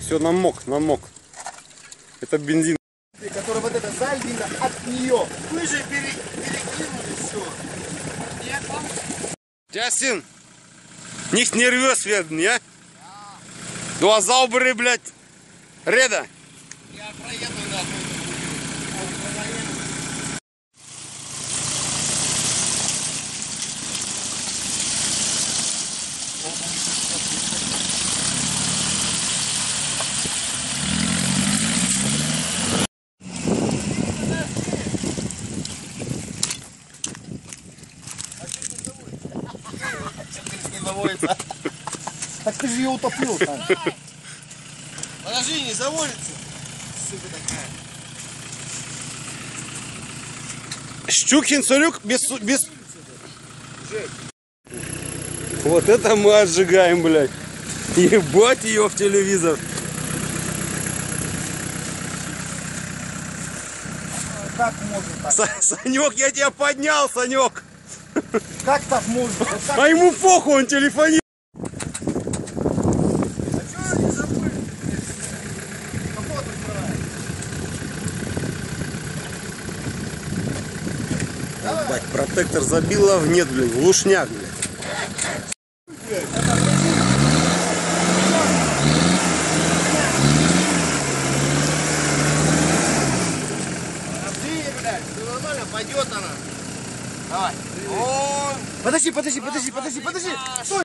все намок, намок. Это бензин. Который вот это Зальвина от нее. Вы же пере- перекинули все. Джастин, nicht nervös werden, ja? Du hast saubere, блядь, Räder. Я проеду нахуй. Так ты же ее утопил там. Подожди, не заводится. Сука такая. Щукин Царюк без, су- без... Вот это мы отжигаем, блядь. Ебать ее в телевизор. Как можно так? Са- Санек, я тебя поднял, Санек. Как так можно? Вот так. А ему похуй, он телефонирует. А чё они забыли? Капот открывай. Ебать, протектор забила в нет, блядь, в лушняк, блядь. Подожди, блядь, все нормально, пойдет она. Давай. Подожди, подожди, подожди, подожди, подожди. Стой.